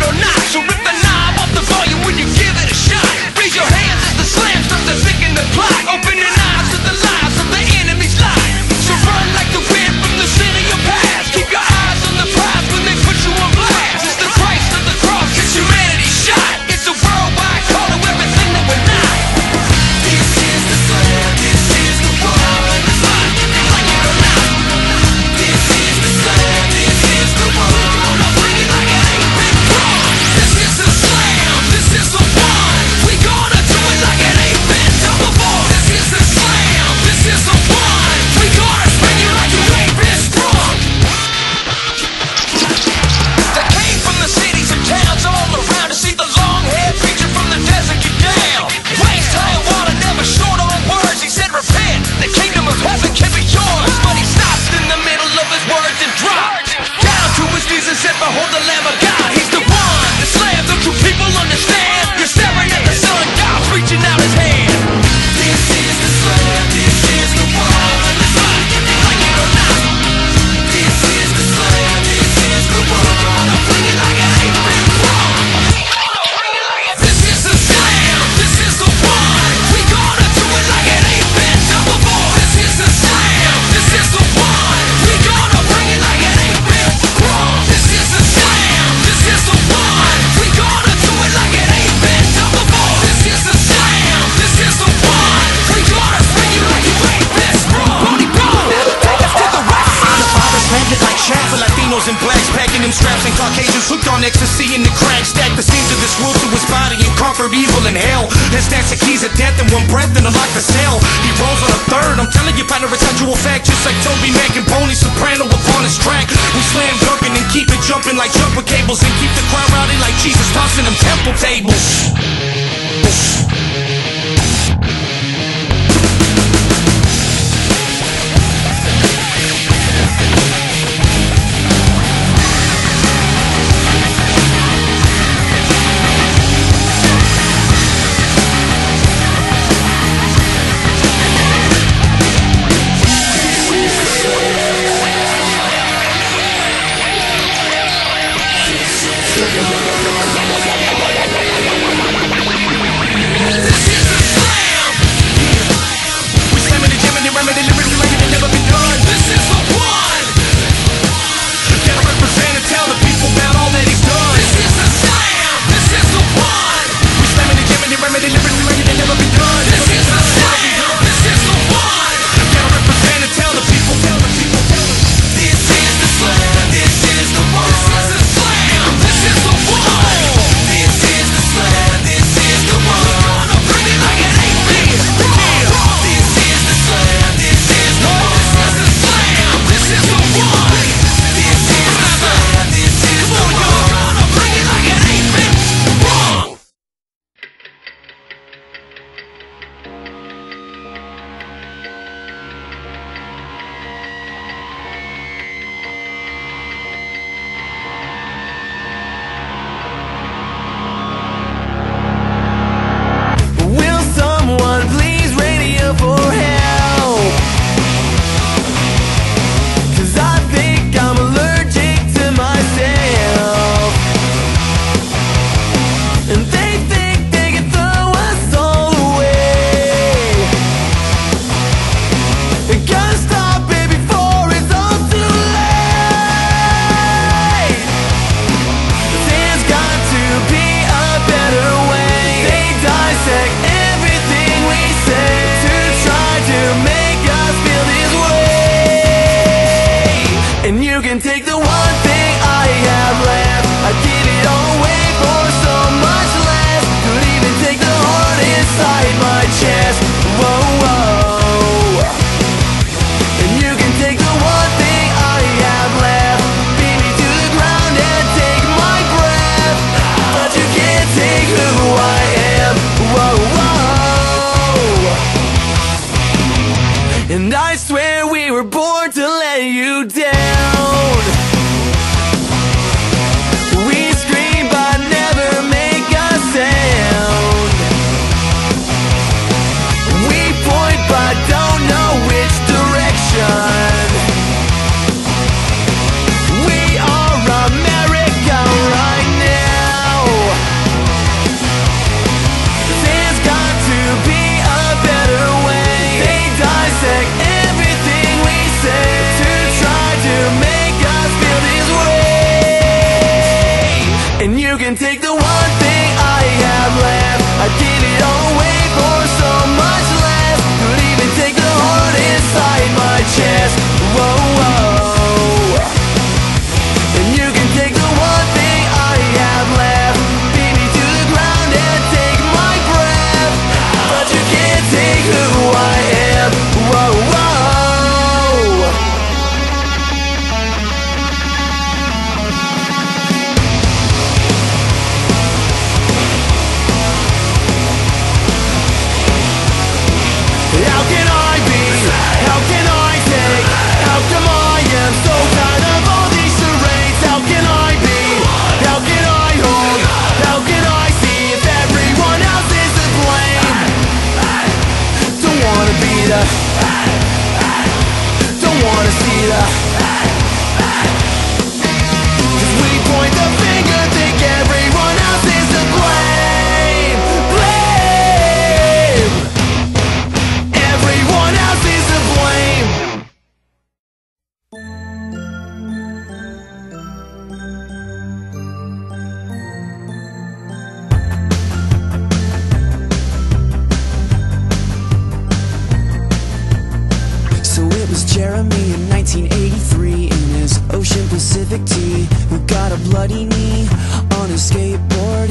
pero nada. Negroes and blacks packing them straps and Caucasians hooked on ecstasy in the crack. Stack the seams of this world to his body and conquered evil and hell. And stacks of keys of death in one breath and a life to. He rolls on a third. I'm telling you, find a residual fact. Just like Toby Mac and Boney Soprano upon his track. We slam dunking and keep it jumping like jumper cables. And keep the crowd routed like Jesus tossing them temple tables. you did. mentira was Jeremy in 1983 in his Ocean Pacific tee who got a bloody knee on his skateboard.